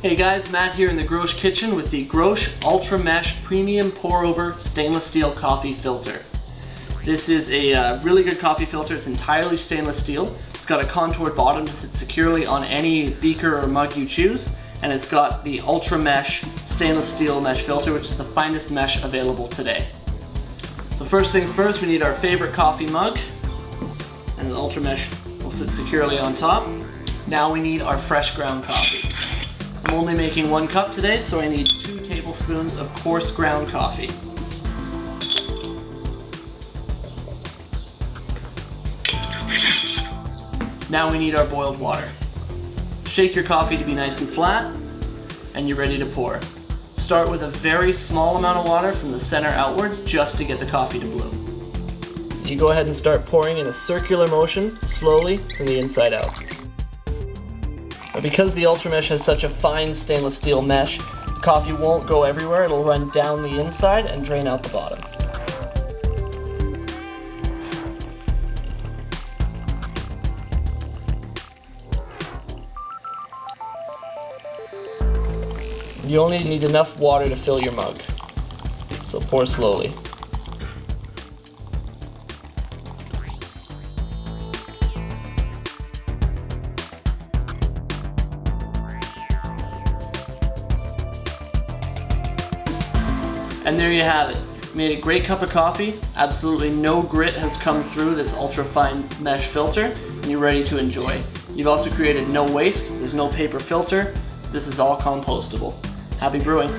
Hey guys, Matt here in the Grosche kitchen with the Grosche Ultra Mesh Premium Pour Over Stainless Steel Coffee Filter. This is a uh, really good coffee filter. It's entirely stainless steel. It's got a contoured bottom to sit securely on any beaker or mug you choose. And it's got the Ultra Mesh stainless steel mesh filter, which is the finest mesh available today. So first things first, we need our favorite coffee mug. And the Ultra Mesh will sit securely on top. Now we need our fresh ground coffee. I'm only making one cup today, so I need two tablespoons of coarse ground coffee. Now we need our boiled water. Shake your coffee to be nice and flat, and you're ready to pour. Start with a very small amount of water from the center outwards just to get the coffee to bloom. You go ahead and start pouring in a circular motion, slowly, from the inside out. But because the Ultra Mesh has such a fine stainless steel mesh, the coffee won't go everywhere, it'll run down the inside and drain out the bottom. You only need enough water to fill your mug, so pour slowly. And there you have it. Made a great cup of coffee. Absolutely no grit has come through this ultra fine mesh filter and you're ready to enjoy. You've also created no waste. There's no paper filter. This is all compostable. Happy brewing.